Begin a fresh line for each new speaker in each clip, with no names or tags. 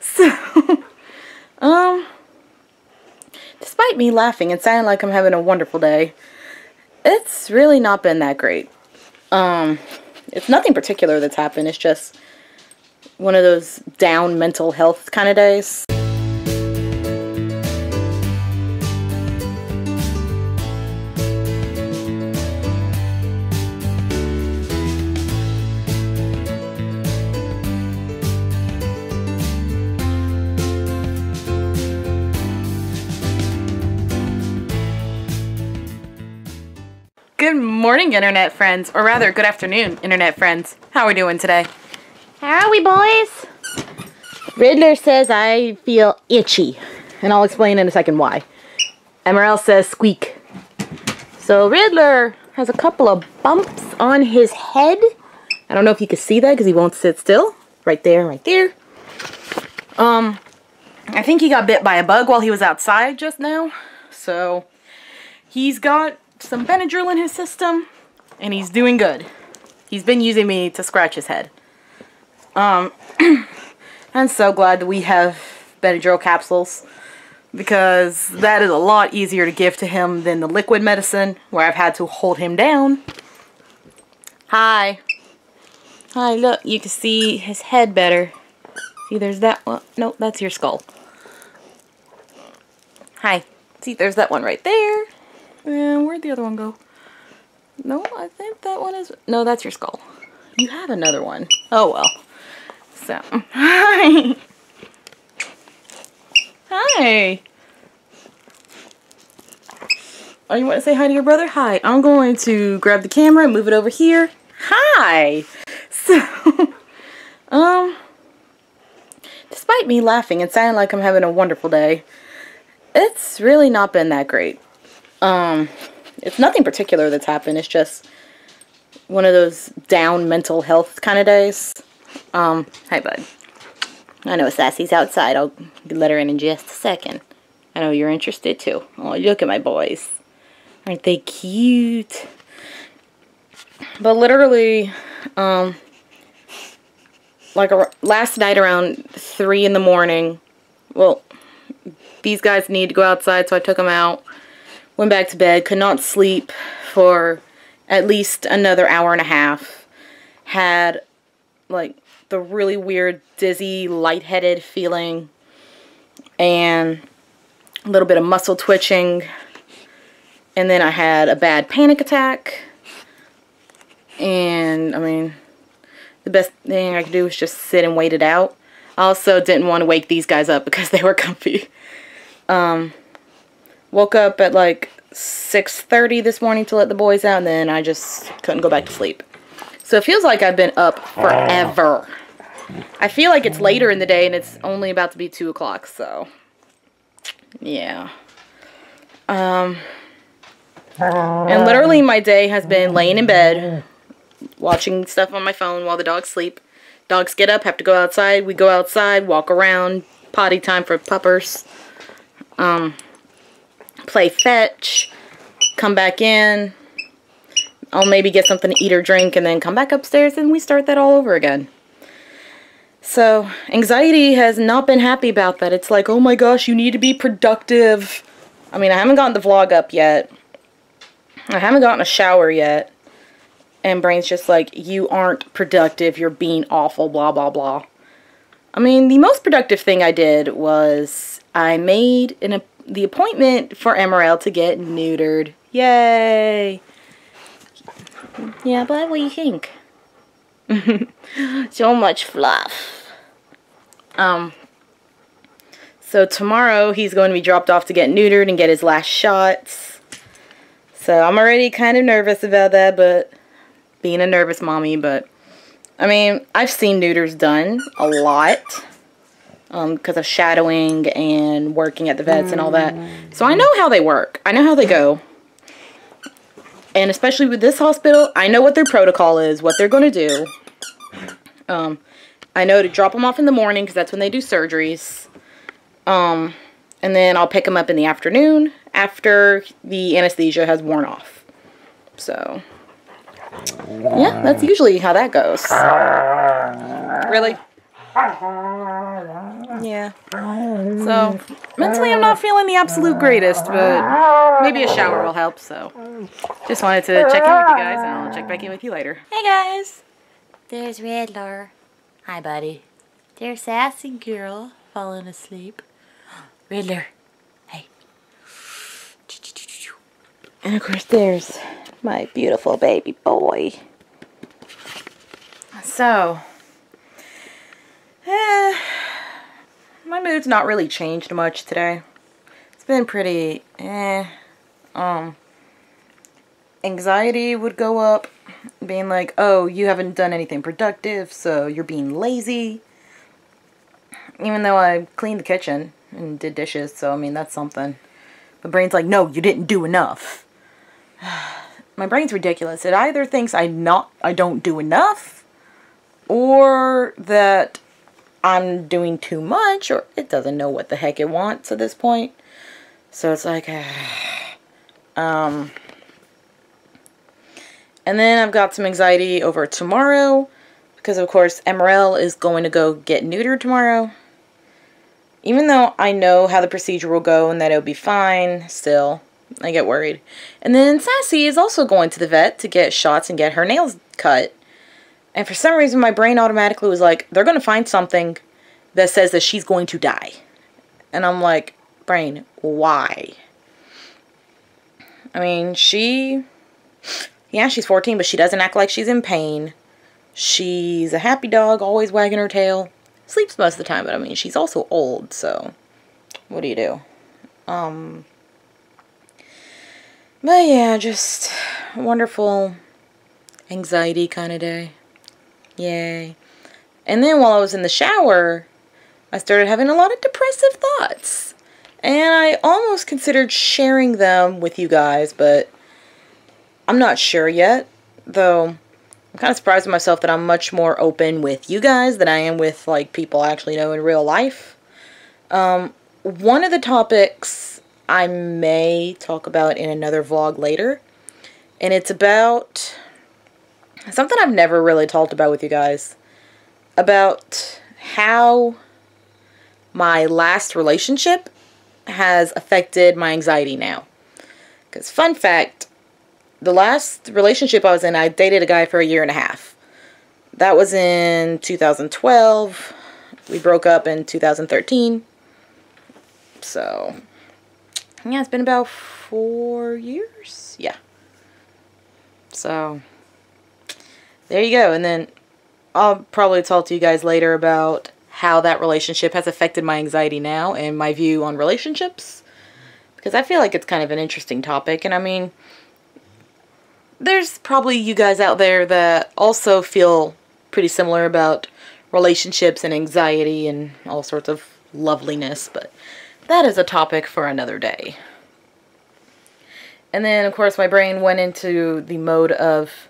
So, um, despite me laughing and sounding like I'm having a wonderful day, it's really not been that great. Um, it's nothing particular that's happened. It's just one of those down mental health kind of days. Good morning, internet friends, or rather, good afternoon, internet friends. How are we doing today?
How are we, boys?
Riddler says I feel itchy, and I'll explain in a second why. Emeril says squeak. So Riddler has a couple of bumps on his head. I don't know if you can see that because he won't sit still. Right there, right there. Um, I think he got bit by a bug while he was outside just now. So he's got some Benadryl in his system, and he's doing good. He's been using me to scratch his head. Um, I'm so glad that we have Benadryl capsules because that is a lot easier to give to him than the liquid medicine where I've had to hold him down. Hi. Hi, look, you can see his head better. See, there's that one. Nope, that's your skull. Hi. See, there's that one right there. And where'd the other one go? No, I think that one is... No, that's your skull. You have another one. Oh, well. So, hi. Hi. Oh, you want to say hi to your brother? Hi. I'm going to grab the camera and move it over here. Hi. So, um, despite me laughing and sounding like I'm having a wonderful day, it's really not been that great. Um, it's nothing particular that's happened. It's just one of those down mental health kind of days. Um, hi, bud. I know Sassy's outside. I'll let her in in just a second. I know you're interested too. Oh, look at my boys. Aren't they cute? But literally, um, like a, last night around 3 in the morning, well, these guys need to go outside, so I took them out. Went back to bed, could not sleep for at least another hour and a half. Had, like, the really weird, dizzy, lightheaded feeling. And a little bit of muscle twitching. And then I had a bad panic attack. And, I mean, the best thing I could do was just sit and wait it out. I also didn't want to wake these guys up because they were comfy. Um, woke up at like 6.30 this morning to let the boys out, and then I just couldn't go back to sleep. So it feels like I've been up forever. I feel like it's later in the day, and it's only about to be 2 o'clock, so... Yeah. Um... And literally my day has been laying in bed, watching stuff on my phone while the dogs sleep. Dogs get up, have to go outside. We go outside, walk around, potty time for puppers. Um, play fetch, come back in. I'll maybe get something to eat or drink and then come back upstairs and we start that all over again. So, anxiety has not been happy about that. It's like, oh my gosh, you need to be productive. I mean, I haven't gotten the vlog up yet. I haven't gotten a shower yet. And Brain's just like, you aren't productive, you're being awful, blah, blah, blah. I mean, the most productive thing I did was I made an, the appointment for Emeril to get neutered. Yay! Yeah, but what do you think? so much fluff. Um, so tomorrow he's going to be dropped off to get neutered and get his last shots. So I'm already kind of nervous about that, but being a nervous mommy, but I mean, I've seen neuters done a lot because um, of shadowing and working at the vets and all that. So I know how they work. I know how they go. And especially with this hospital, I know what their protocol is, what they're going to do. Um, I know to drop them off in the morning because that's when they do surgeries. Um, and then I'll pick them up in the afternoon after the anesthesia has worn off. So, yeah, that's usually how that goes. Really? Yeah. So, mentally I'm not feeling the absolute greatest, but maybe a shower will help, so. Just wanted to check in with you guys, and I'll check back in with you later.
Hey guys. There's Riddler. Hi, buddy. There's Sassy Girl falling asleep. Riddler. Hey.
And of course there's my beautiful baby boy. So, eh, my mood's not really changed much today. It's been pretty, eh, um, anxiety would go up, being like, oh, you haven't done anything productive, so you're being lazy. Even though I cleaned the kitchen and did dishes, so I mean, that's something. My brain's like, no, you didn't do enough. My brain's ridiculous. It either thinks I not I don't do enough or that I'm doing too much or it doesn't know what the heck it wants at this point. So it's like um and then I've got some anxiety over tomorrow because of course Emeril is going to go get neutered tomorrow. Even though I know how the procedure will go and that it'll be fine, still I get worried. And then Sassy is also going to the vet to get shots and get her nails cut. And for some reason, my brain automatically was like, they're going to find something that says that she's going to die. And I'm like, brain, why? I mean, she, yeah, she's 14, but she doesn't act like she's in pain. She's a happy dog, always wagging her tail. Sleeps most of the time, but I mean, she's also old, so what do you do? Um, but yeah, just wonderful anxiety kind of day. Yay. And then while I was in the shower, I started having a lot of depressive thoughts. And I almost considered sharing them with you guys, but I'm not sure yet. Though I'm kind of surprised with myself that I'm much more open with you guys than I am with like people I actually know in real life. Um, one of the topics I may talk about in another vlog later. And it's about something I've never really talked about with you guys. About how my last relationship has affected my anxiety now. Because fun fact, the last relationship I was in, I dated a guy for a year and a half. That was in 2012. We broke up in 2013. So, yeah, it's been about four years. Yeah. So, there you go. And then I'll probably talk to you guys later about how that relationship has affected my anxiety now and my view on relationships. Because I feel like it's kind of an interesting topic. And I mean, there's probably you guys out there that also feel pretty similar about relationships and anxiety and all sorts of loveliness. But that is a topic for another day. And then, of course, my brain went into the mode of,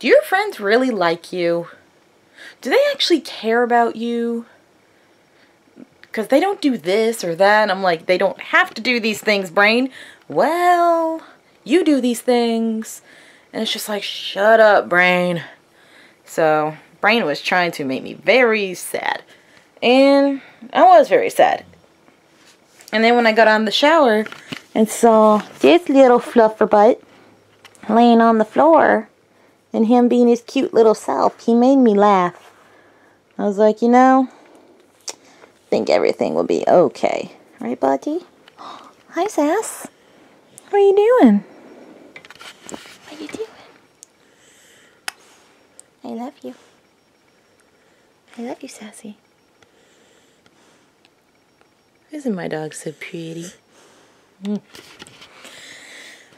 do your friends really like you? Do they actually care about you? Because they don't do this or that. I'm like, they don't have to do these things, brain. Well, you do these things. And it's just like, shut up, brain. So, brain was trying to make me very sad. And I was very sad. And then when I got on the shower and saw this little fluffer butt laying on the floor and him being his cute little self, he made me laugh. I was like, you know, I think everything will be okay. Right, Buddy? Hi, Sass. What are you doing? What are you doing? I love you. I love you, Sassy. Isn't my dog so pretty? Mm.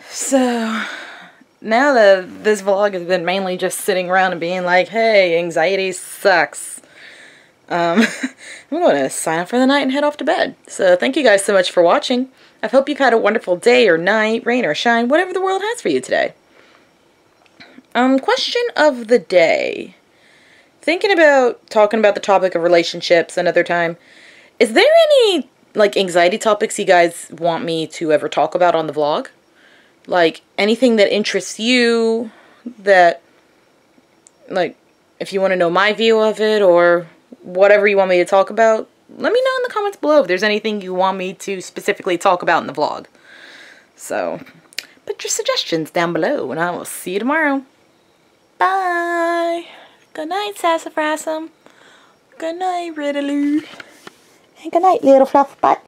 So, now that this vlog has been mainly just sitting around and being like, hey, anxiety sucks. Um, I'm going to sign up for the night and head off to bed. So thank you guys so much for watching. I hope you've had a wonderful day or night, rain or shine, whatever the world has for you today. Um, question of the day. Thinking about talking about the topic of relationships another time, is there any like anxiety topics you guys want me to ever talk about on the vlog. Like anything that interests you that like if you want to know my view of it or whatever you want me to talk about, let me know in the comments below if there's anything you want me to specifically talk about in the vlog. So, put your suggestions down below and I will see you tomorrow. Bye. Good night, Sassafrasum. Good night, Riddaloo. And good night, little fluff butt.